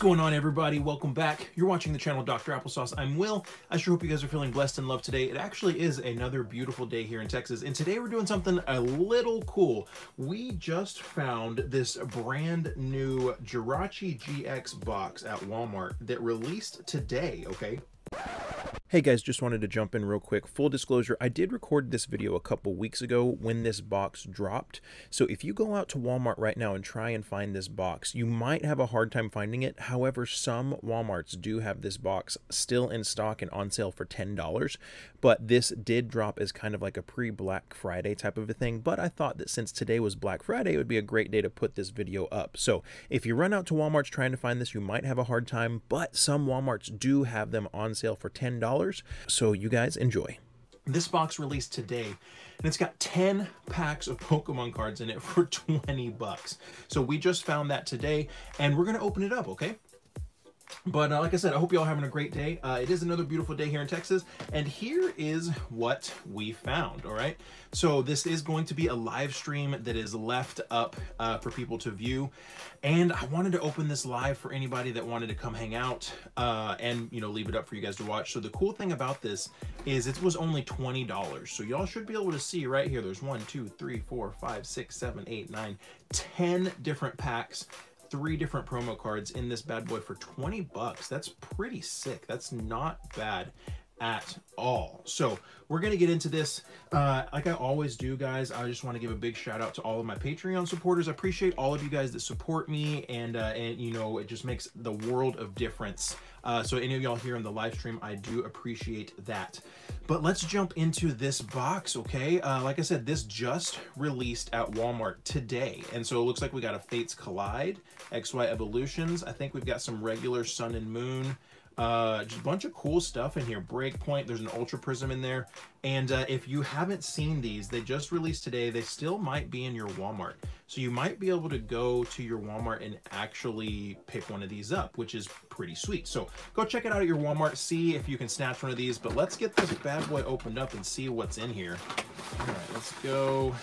going on everybody? Welcome back. You're watching the channel Dr. Applesauce. I'm Will. I sure hope you guys are feeling blessed and loved today. It actually is another beautiful day here in Texas. And today we're doing something a little cool. We just found this brand new Jirachi GX box at Walmart that released today, okay? Hey guys, just wanted to jump in real quick. Full disclosure, I did record this video a couple weeks ago when this box dropped. So if you go out to Walmart right now and try and find this box, you might have a hard time finding it. However, some Walmarts do have this box still in stock and on sale for $10. But this did drop as kind of like a pre-Black Friday type of a thing. But I thought that since today was Black Friday, it would be a great day to put this video up. So if you run out to Walmarts trying to find this, you might have a hard time. But some Walmarts do have them on for $10 so you guys enjoy. This box released today, and it's got 10 packs of Pokemon cards in it for 20 bucks. So we just found that today, and we're to open it up, okay? But uh, like I said, I hope you all having a great day. Uh, it is another beautiful day here in Texas. And here is what we found, all right? So this is going to be a live stream that is left up uh, for people to view. And I wanted to open this live for anybody that wanted to come hang out uh, and, you know, leave it up for you guys to watch. So the cool thing about this is it was only $20. So y'all should be able to see right here. There's one, two, three, four, five, six, seven, eight, nine, ten different packs three different promo cards in this bad boy for 20 bucks. That's pretty sick. That's not bad at all. So we're going to get into this. Uh, like I always do, guys, I just want to give a big shout out to all of my Patreon supporters. I appreciate all of you guys that support me and, uh, and you know, it just makes the world of difference. Uh, so any of y'all here in the live stream, I do appreciate that. But let's jump into this box, okay? Uh, like I said, this just released at Walmart today. And so it looks like we got a Fates Collide, XY Evolutions. I think we've got some regular Sun and Moon. Uh, just a bunch of cool stuff in here. Breakpoint, there's an Ultra Prism in there. And uh, if you haven't seen these, they just released today. They still might be in your Walmart. So you might be able to go to your Walmart and actually pick one of these up, which is pretty sweet. So go check it out at your Walmart, see if you can snatch one of these. But let's get this bad boy opened up and see what's in here. All right, let's go.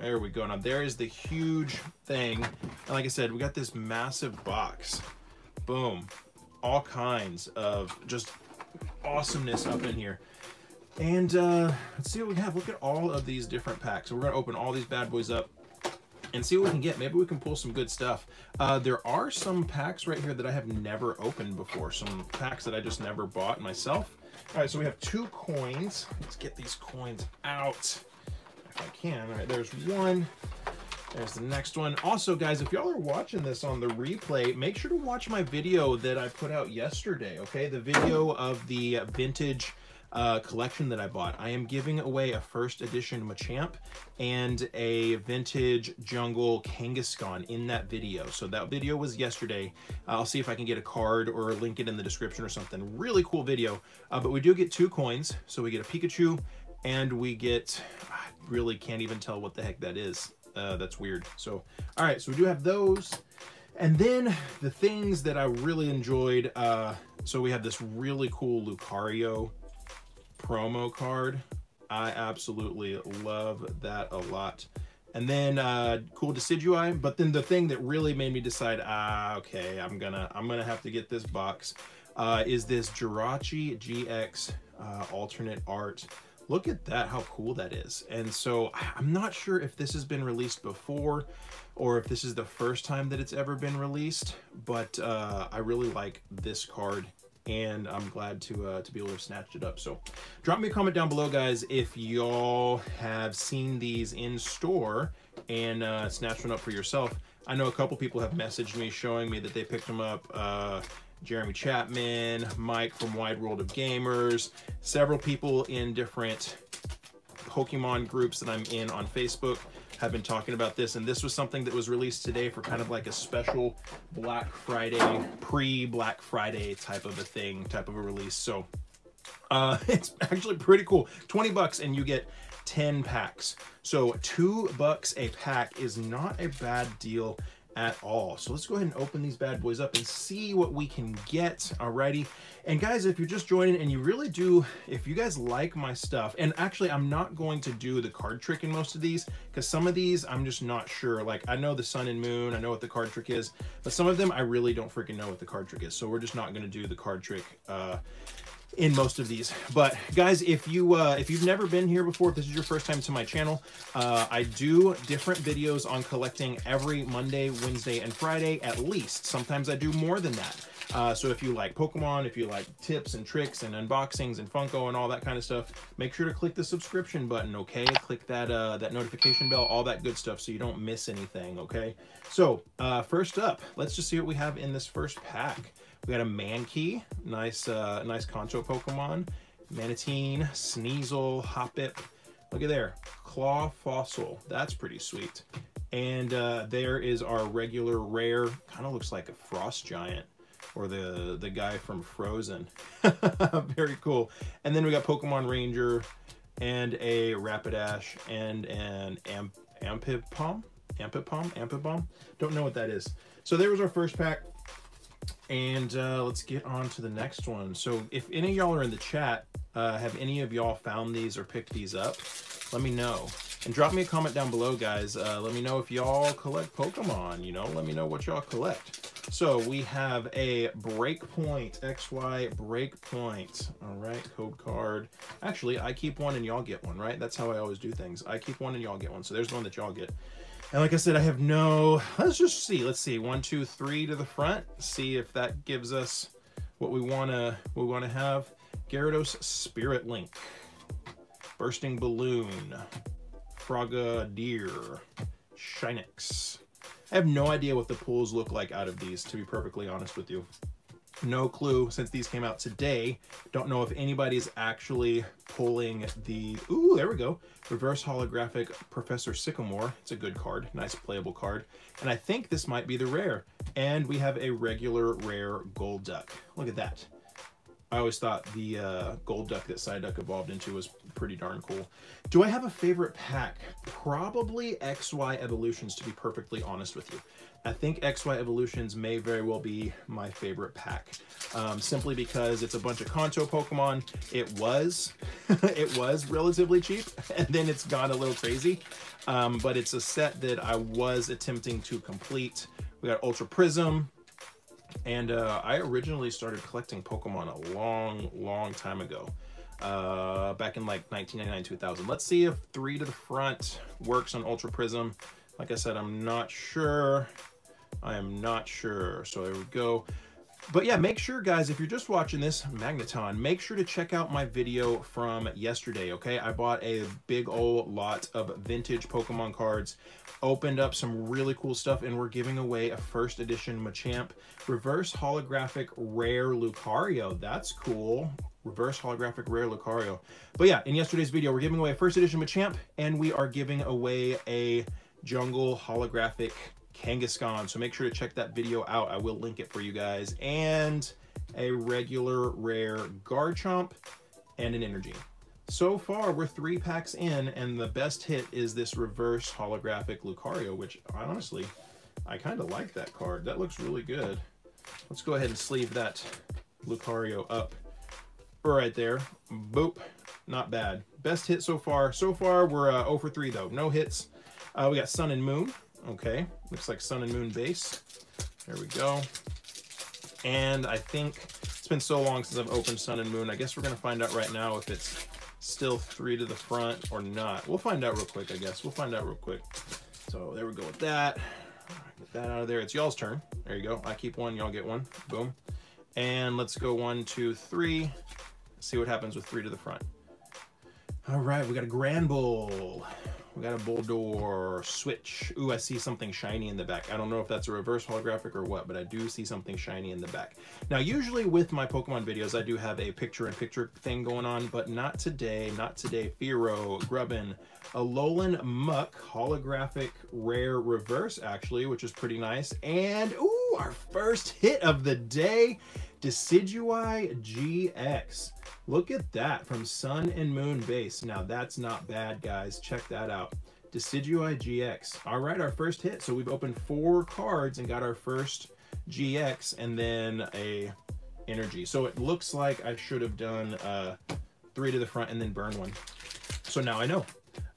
There we go. Now there is the huge thing. And like I said, we got this massive box. Boom all kinds of just awesomeness up in here. And uh, let's see what we have. Look at all of these different packs. So we're going to open all these bad boys up and see what we can get. Maybe we can pull some good stuff. Uh, there are some packs right here that I have never opened before. Some packs that I just never bought myself. All right, so we have two coins. Let's get these coins out if I can. All right, there's one. There's the next one. Also, guys, if y'all are watching this on the replay, make sure to watch my video that I put out yesterday, okay? The video of the vintage uh, collection that I bought. I am giving away a first edition Machamp and a vintage jungle Kangaskhan in that video. So that video was yesterday. I'll see if I can get a card or link it in the description or something. Really cool video. Uh, but we do get two coins. So we get a Pikachu and we get, I really can't even tell what the heck that is. Uh, that's weird. So, all right, so we do have those. And then the things that I really enjoyed, uh, so we have this really cool Lucario promo card. I absolutely love that a lot. And then uh, cool Decidueye, but then the thing that really made me decide, ah, okay, I'm gonna I'm gonna have to get this box, uh, is this Jirachi GX uh, alternate art Look at that, how cool that is. And so I'm not sure if this has been released before or if this is the first time that it's ever been released, but uh, I really like this card and I'm glad to uh, to be able to snatch it up. So drop me a comment down below, guys, if y'all have seen these in store and uh, snatched one up for yourself. I know a couple people have messaged me showing me that they picked them up uh, Jeremy Chapman, Mike from Wide World of Gamers, several people in different Pokemon groups that I'm in on Facebook have been talking about this. And this was something that was released today for kind of like a special Black Friday, pre-Black Friday type of a thing, type of a release. So uh, it's actually pretty cool. 20 bucks and you get 10 packs. So two bucks a pack is not a bad deal at all. So let's go ahead and open these bad boys up and see what we can get. Alrighty. And guys, if you're just joining and you really do, if you guys like my stuff, and actually I'm not going to do the card trick in most of these because some of these I'm just not sure. Like I know the sun and moon, I know what the card trick is, but some of them I really don't freaking know what the card trick is. So we're just not going to do the card trick. Uh, in most of these. But guys, if you uh, if you've never been here before, if this is your first time to my channel, uh, I do different videos on collecting every Monday, Wednesday, and Friday at least. Sometimes I do more than that. Uh, so if you like Pokemon, if you like tips and tricks and unboxings and Funko and all that kind of stuff, make sure to click the subscription button, okay? Click that uh, that notification bell, all that good stuff so you don't miss anything, okay? So uh, first up, let's just see what we have in this first pack. We got a Mankey, nice, uh, nice Kanto Pokemon. Mantine, Sneasel, Hoppip. Look at there, Claw Fossil. That's pretty sweet. And uh, there is our regular rare, kind of looks like a Frost Giant or the, the guy from Frozen. Very cool. And then we got Pokemon Ranger and a Rapidash and an Amp Ampipom? Ampipom? Ampipom? Don't know what that is. So there was our first pack. And uh, let's get on to the next one. So if any of y'all are in the chat, uh, have any of y'all found these or picked these up? Let me know. And drop me a comment down below, guys. Uh, let me know if y'all collect Pokemon, you know? Let me know what y'all collect. So we have a Breakpoint, XY Breakpoint. All right, code card. Actually, I keep one and y'all get one, right? That's how I always do things. I keep one and y'all get one. So there's one that y'all get. And like I said, I have no, let's just see. Let's see, one, two, three to the front. See if that gives us what we wanna, what we wanna have. Gyarados Spirit Link. Bursting Balloon. Frogadier. Shinx. I have no idea what the pools look like out of these, to be perfectly honest with you. No clue since these came out today. Don't know if anybody's actually pulling the, ooh, there we go. Reverse holographic Professor Sycamore. It's a good card, nice playable card. And I think this might be the rare. And we have a regular rare Golduck. Look at that. I always thought the uh, Golduck that Psyduck evolved into was pretty darn cool. Do I have a favorite pack? Probably XY Evolutions, to be perfectly honest with you. I think XY Evolutions may very well be my favorite pack, um, simply because it's a bunch of Kanto Pokemon. It was, it was relatively cheap, and then it's gone a little crazy. Um, but it's a set that I was attempting to complete. We got Ultra Prism, and uh, I originally started collecting Pokemon a long, long time ago. Uh, back in like 1999, 2000. Let's see if three to the front works on Ultra Prism. Like I said, I'm not sure. I am not sure. So there we go. But yeah, make sure, guys, if you're just watching this Magneton, make sure to check out my video from yesterday, okay? I bought a big old lot of vintage Pokemon cards, opened up some really cool stuff, and we're giving away a first edition Machamp reverse holographic rare Lucario. That's cool. Reverse holographic rare Lucario. But yeah, in yesterday's video, we're giving away a first edition Machamp, and we are giving away a jungle holographic Kangaskhan. So make sure to check that video out. I will link it for you guys. And a regular rare Garchomp and an Energy. So far, we're three packs in, and the best hit is this reverse holographic Lucario, which honestly, I kind of like that card. That looks really good. Let's go ahead and sleeve that Lucario up right there. Boop. Not bad. Best hit so far. So far, we're uh, 0 for 3, though. No hits. Uh, we got Sun and Moon. Okay, looks like Sun and Moon base. There we go. And I think it's been so long since I've opened Sun and Moon. I guess we're to find out right now if it's still three to the front or not. We'll find out real quick, I guess. We'll find out real quick. So there we go with that. Get that out of there. It's y'all's turn. There you go. I keep one, y'all get one. Boom. And let's go one, two, three. See what happens with three to the front. All right, we got a Granbull. We got a Boldore switch. Ooh, I see something shiny in the back. I don't know if that's a reverse holographic or what, but I do see something shiny in the back. Now, usually with my Pokemon videos, I do have a picture-in-picture -picture thing going on, but not today, not today. Fearow, Grubbin, Alolan Muck, holographic rare reverse, actually, which is pretty nice. And, ooh, our first hit of the day, Decidueye GX. Look at that from Sun and Moon base. Now that's not bad, guys. Check that out. Decidueye GX. All right, our first hit. So we've opened four cards and got our first GX and then a energy. So it looks like I should have done uh, three to the front and then burn one. So now I know.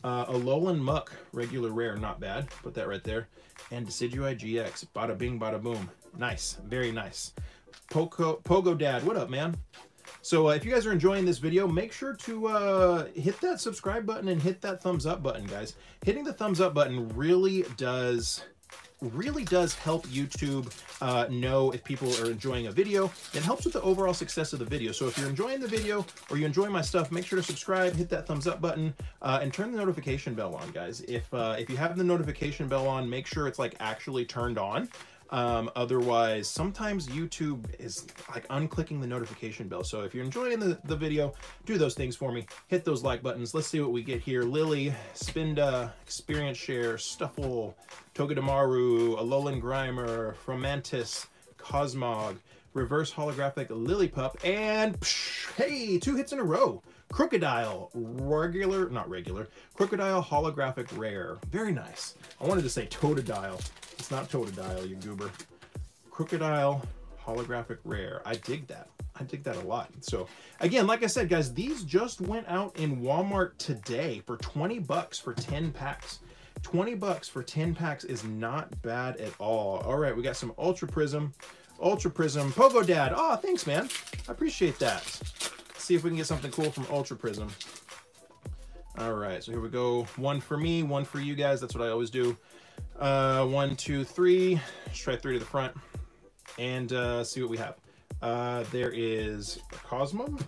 Uh, Alolan Muck, regular rare, not bad. Put that right there. And Decidueye GX, bada bing, bada boom. Nice, very nice. Poco, Pogo Dad, what up, man? So uh, if you guys are enjoying this video, make sure to uh, hit that subscribe button and hit that thumbs up button, guys. Hitting the thumbs up button really does really does help YouTube uh, know if people are enjoying a video. It helps with the overall success of the video. So if you're enjoying the video or you enjoy my stuff, make sure to subscribe, hit that thumbs up button, uh, and turn the notification bell on, guys. If uh, if you have the notification bell on, make sure it's like actually turned on. Um, otherwise, sometimes YouTube is like unclicking the notification bell. So if you're enjoying the, the video, do those things for me. Hit those like buttons. Let's see what we get here. Lillie, Spinda, Experience Share, Stufful, Togedemaru, Alolan Grimer, Fomantis, Cosmog, Reverse Holographic Lillipup, and psh, hey, two hits in a row. Krookodile, regular, not regular, Krookodile Holographic Rare. Very nice. I wanted to say Totodile. It's not Totodile, you goober. Krookodile Holographic Rare. I dig that. I dig that a lot. So again, like I said, guys, these just went out in Walmart today for 20 bucks for 10 packs. 20 bucks for 10 packs is not bad at all. All right, we got some Ultra Prism. Ultra Prism. Pogo Dad. Oh, thanks, man. I appreciate that. See if we can get something cool from Ultra Prism. All right, so here we go. One for me, one for you guys. That's what I always do. Uh, one, two, three. Let's try three to the front and uh, see what we have. Uh, there is Cosmoem,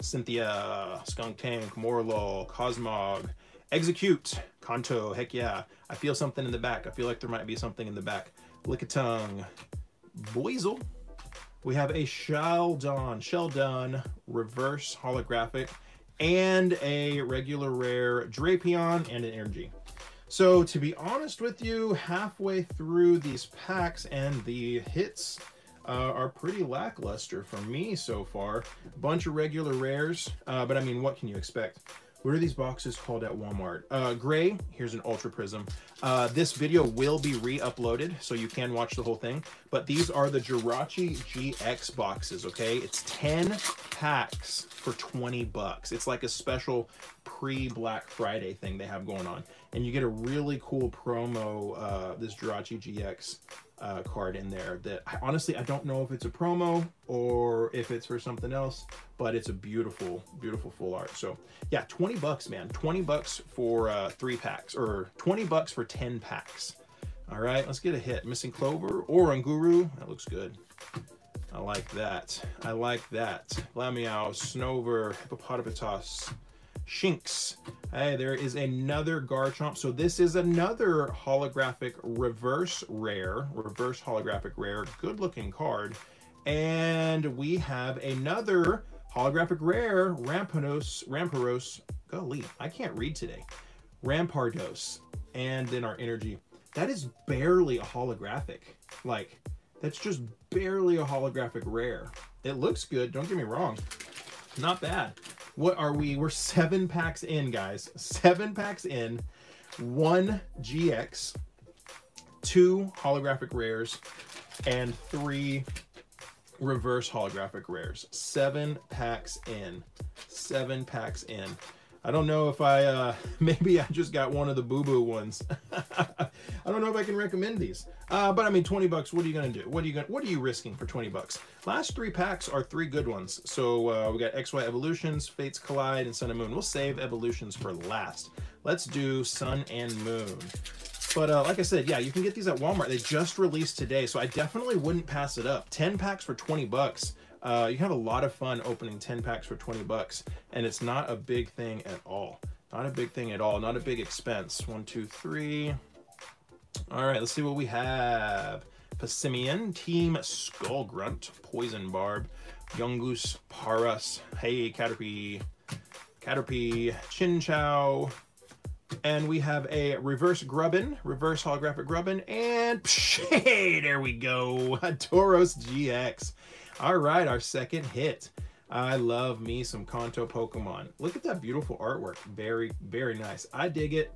Cynthia, Skuntank, Morelull, Cosmog, Exeggcute, Kanto, heck yeah. I feel something in the back. I feel like there might be something in the back. Lickitung, Buizel. We have a Shieldon, Shieldon, reverse holographic, and a regular rare Drapion and an energy. So to be honest with you, halfway through these packs and the hits uh, are pretty lackluster for me so far. Bunch of regular rares, uh, but I mean, what can you expect? What are these boxes called at Walmart? Uh, gray, here's an Ultra Prism. Uh, this video will be re-uploaded, so you can watch the whole thing. But these are the Jirachi GX boxes, okay? It's 10 packs for 20 bucks. It's like a special pre-Black Friday thing they have going on. And you get a really cool promo, uh, this Jirachi GX uh, card in there that I, honestly I don't know if it's a promo or if it's for something else, but it's a beautiful, beautiful full art. So yeah, 20 bucks, man. 20 bucks for uh, three packs or 20 bucks for 10 packs. All right, let's get a hit. Missing Clover Oranguru. That looks good. I like that. I like that. Glameow, Snover, Hippopotamus, Shinx. Hey, there is another Garchomp. So this is another holographic reverse rare, reverse holographic rare, good looking card. And we have another holographic rare, Rampardos, Rampardos, golly, I can't read today. Rampardos. And then our energy. That is barely a holographic. Like, that's just barely a holographic rare. It looks good, don't get me wrong. Not bad. What are we? We're seven packs in, guys. Seven packs in. One GX, two holographic rares, and three reverse holographic rares. Seven packs in. Seven packs in. I don't know if I, uh, maybe I just got one of the boo-boo ones. I don't know if I can recommend these. Uh, but I mean, 20 bucks, what are you to do? What are you going what are you risking for 20 bucks? Last three packs are three good ones. So uh, we got XY Evolutions, Fates Collide, and Sun and Moon. We'll save Evolutions for last. Let's do Sun and Moon. But uh, like I said, yeah, you can get these at Walmart. They just released today, so I definitely wouldn't pass it up. 10 packs for 20 bucks. Uh, you have a lot of fun opening 10 packs for 20 bucks, and it's not a big thing at all. Not a big thing at all. Not a big expense. One, two, three. All right, let's see what we have. Passimian, Team Skullgrunt, Poison Barb, Yungoos, Paras, Hey Caterpie, Caterpie, Chinchou, and we have a reverse Grubbin, reverse holographic Grubbin, and hey, there we go, Tauros GX. All right, our second hit. I love me some Kanto Pokemon. Look at that beautiful artwork. Very, very nice. I dig it.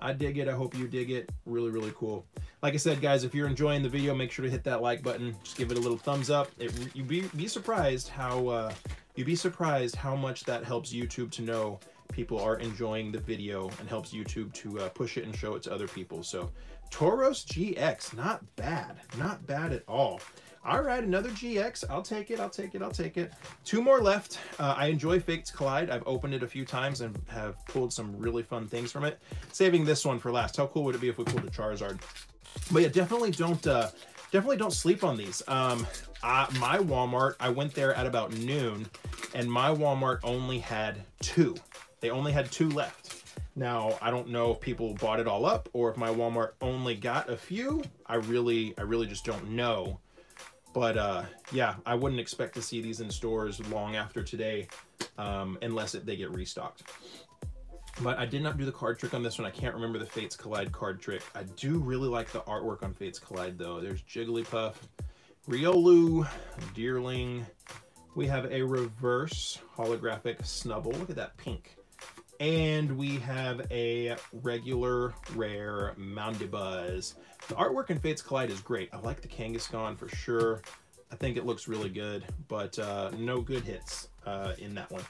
I dig it. I hope you dig it. Really, really cool. Like I said, guys, if you're enjoying the video, make sure to hit that like button. Just give it a little thumbs up. It, you'd be, be surprised how uh, you'd be surprised how much that helps YouTube to know people are enjoying the video and helps YouTube to uh, push it and show it to other people. So Tauros GX, not bad, not bad at all. All right, another GX. I'll take it. I'll take it. I'll take it. Two more left. Uh, I enjoy Fates Collide. I've opened it a few times and have pulled some really fun things from it. Saving this one for last. How cool would it be if we pulled a Charizard? But yeah, definitely don't uh, definitely don't sleep on these. Um, uh, my Walmart, I went there at about noon, and my Walmart only had two. They only had two left. Now, I don't know if people bought it all up or if my Walmart only got a few. I really, I really just don't know. But uh, yeah, I wouldn't expect to see these in stores long after today um, unless it, they get restocked. But I did not do the card trick on this one. I can't remember the Fates Collide card trick. I do really like the artwork on Fates Collide, though. There's Jigglypuff, Riolu, Deerling. We have a reverse holographic Snubbull. Look at that pink. And we have a regular rare Mandibuzz. The artwork in Fates Collide is great. I like the Kangaskhan for sure. I think it looks really good, but uh, no good hits uh, in that one.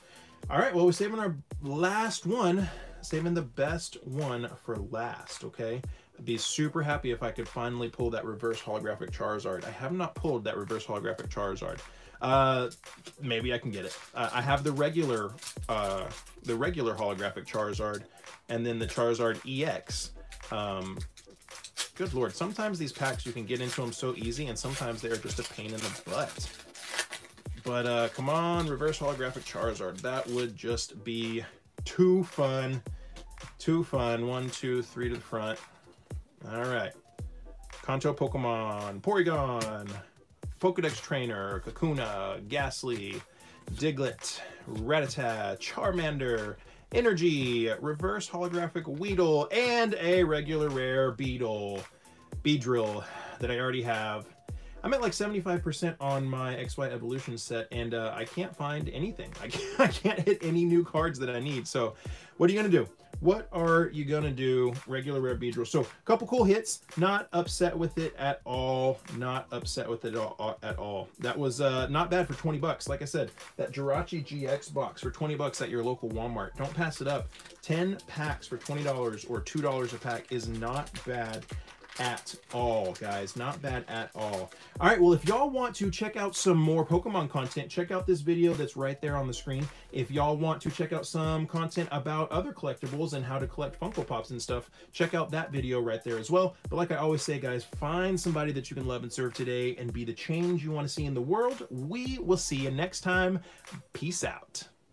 All right, well, we're saving our last one, saving the best one for last, okay? I'd be super happy if I could finally pull that reverse holographic Charizard. I have not pulled that reverse holographic Charizard. Uh, maybe I can get it. Uh, I have the regular, uh, the regular holographic Charizard, and then the Charizard EX. Um, good lord, sometimes these packs you can get into them so easy, and sometimes they're just a pain in the butt. But uh, come on, reverse holographic Charizard. That would just be too fun. Too fun. One, two, three to the front. All right. Kanto Pokemon, Porygon, Pokedex Trainer, Kakuna, Gastly, Diglett, Rattata, Charmander, Energy, Reverse Holographic Weedle, and a regular rare Beetle, Beedrill that I already have. I'm at like 75% on my XY Evolution set, and uh, I can't find anything. I can't, I can't hit any new cards that I need. So what are you going to do? What are you going to do? Regular rare Beedrill. So a couple cool hits. Not upset with it at all. Not upset with it all, at all. That was uh, not bad for 20 bucks. Like I said, that Jirachi GX box for 20 bucks at your local Walmart. Don't pass it up. 10 packs for $20 or $2 a pack is not bad at all, guys. Not bad at all. All right, well, if y'all want to check out some more Pokemon content, check out this video that's right there on the screen. If y'all want to check out some content about other collectibles and how to collect Funko Pops and stuff, check out that video right there as well. But like I always say, guys, find somebody that you can love and serve today and be the change you want to see in the world. We will see you next time. Peace out.